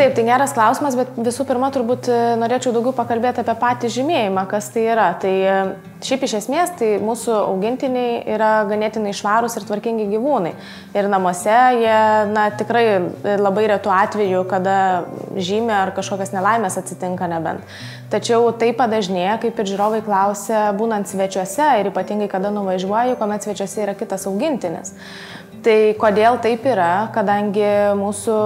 Taip, tai geras klausimas, bet visų pirma turbūt e, norėčiau daugiau pakalbėti apie patį žymėjimą, kas tai yra. Tai e, šiaip iš esmės, tai mūsų augintiniai yra ganėtinai švarūs ir tvarkingi gyvūnai. Ir namuose jie, na, tikrai e, labai retų atveju, kada žymė ar kažkokias nelaimės atsitinka nebent. Tačiau tai padažnėja, kaip ir žiūrovai klausia, būnant svečiuose ir ypatingai kada nuvažiuoju, kuomet svečiuose yra kitas augintinis. Tai kodėl taip yra, kadangi mūsų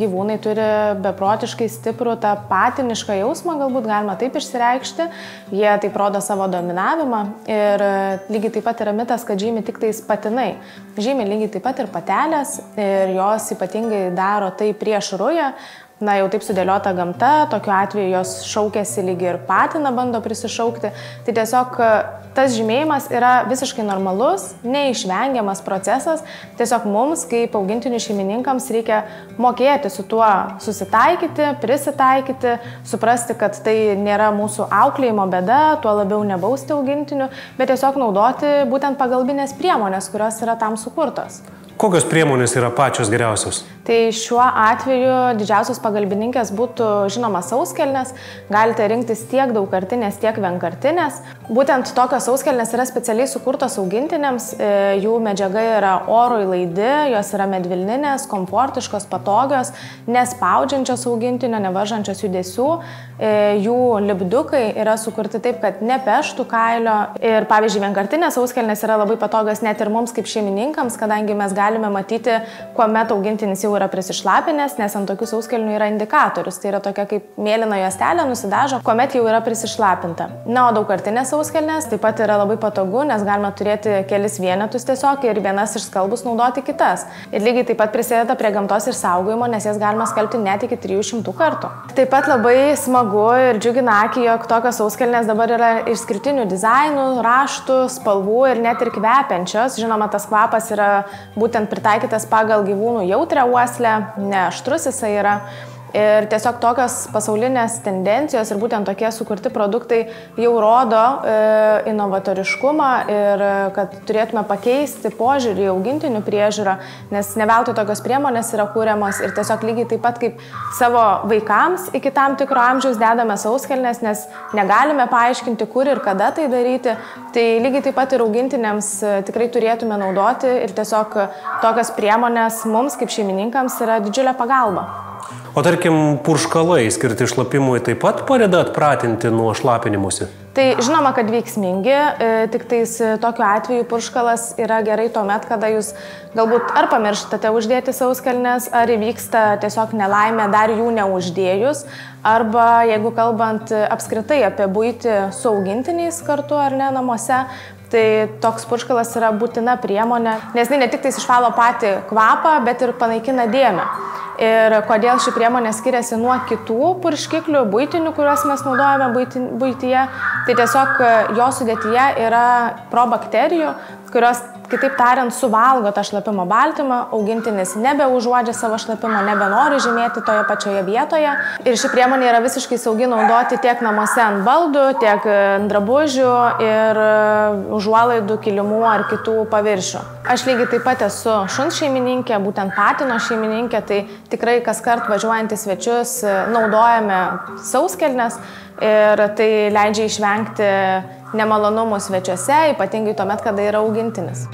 gyvūnai turi beprotiškai stiprų tą patinišką jausmą, galbūt galima taip išsireikšti, jie taip rodo savo dominavimą ir lygiai taip pat yra mitas, kad žymi tik tais patinai. Žymi lygiai taip pat ir patelės ir jos ypatingai daro tai prieš rują, na jau taip sudėliota gamta, tokiu atveju jos šaukėsi lygi ir patiną bando prisišaukti. Tai tiesiog e, tas žymėjimas yra visiškai normalus, neišvengiamas procesas. Tiesiog mums, kaip augintinių šeimininkams, reikia mokėti su tuo susitaikyti, prisitaikyti, suprasti, kad tai nėra mūsų auklėjimo bėda, tuo labiau nebausti augintinių, bet tiesiog naudoti būtent pagalbinės priemonės, kurios yra tam sukurtos. Kokios priemonės yra pačios geriausios? Tai šiuo atveju didžiausios pagalbininkės būtų žinoma sauskelnės, galite rinktis tiek daugkartinės, tiek vienkartinės. Būtent tokios sauskelnės yra specialiai sukurtos augintiniams, e, jų medžiaga yra orui laidi, jos yra medvilninės, komfortiškos, patogios, nespaudžiančios augintinio, nevažančios judesių, e, jų lipdukai yra sukurti taip, kad nepeštų kailio. Ir pavyzdžiui vienkartinės sauskelnės yra labai patogios net ir mums kaip šeimininkams, kadangi mes galime matyti, kuomet augintinis jau jau yra prisišlapinęs, nes ant tokių sauskelnių yra indikatorius. Tai yra tokia kaip mėlyna juostelė nusidažo, kuomet jau yra prisišlapinta. Na, o daugkartinės sauskelnės taip pat yra labai patogu, nes galima turėti kelis vienetus tiesiog ir vienas išskalbus naudoti kitas. Ir lygiai taip pat prisideda prie gamtos ir saugojimo, nes jas galima skalbti net iki 300 kartų. Taip pat labai smagu ir džiugina akį, jog tokios sauskelnės dabar yra išskirtinių dizainų, raštų, spalvų ir net ir kvepiančios. Žinoma, tas kvapas yra būtent pritaikytas pagal gyvūnų jautrę uoslę uoslę, neaštrus jisai yra. Ir tiesiog tokios pasaulinės tendencijos ir būtent tokie sukurti produktai jau rodo e, inovatoriškumą ir kad turėtume pakeisti požiūrį į augintinių priežiūrą, nes ne veltui tokios priemonės yra kūriamos ir tiesiog lygiai taip pat kaip savo vaikams iki tam tikro amžiaus dedame sauskelnes, nes negalime paaiškinti, kur ir kada tai daryti, tai lygiai taip pat ir augintiniams e, tikrai turėtume naudoti ir tiesiog tokios priemonės mums kaip šeimininkams yra didžiulė pagalba. O tarkim, purškalai skirti šlapimui taip pat padeda atpratinti nuo šlapinimuose? Tai žinoma, kad veiksmingi, e, tik tais e, tokiu atveju purškalas yra gerai tuo met, kada jūs galbūt ar pamirštate uždėti sauskelnes, ar įvyksta tiesiog nelaimė dar jų neuždėjus, arba jeigu kalbant apskritai apie būti su augintiniais kartu ar ne namuose, tai toks purškalas yra būtina priemonė, nes ne tik tai išvalo patį kvapą, bet ir panaikina dėmę. Ir kodėl ši priemonė skiriasi nuo kitų purškiklių, būtinių, kuriuos mes naudojame būtyje, tai tiesiog jo sudėtyje yra probakterijų, kurios Kitaip tariant, suvalgo tą šlapimo baltymą, augintinis nebeužuodžia savo šlapimo, nebenori žymėti toje pačioje vietoje. Ir ši priemonė yra visiškai saugi naudoti tiek namuose ant baldų, tiek ant drabužių ir užuolaidų, kilimų ar kitų paviršių. Aš lygiai taip pat esu šuns šeimininkė, būtent patino šeimininkė, tai tikrai kas kart važiuojant į svečius naudojame sauskelnes ir tai leidžia išvengti nemalonumų svečiuose, ypatingai tuomet, kada yra augintinis.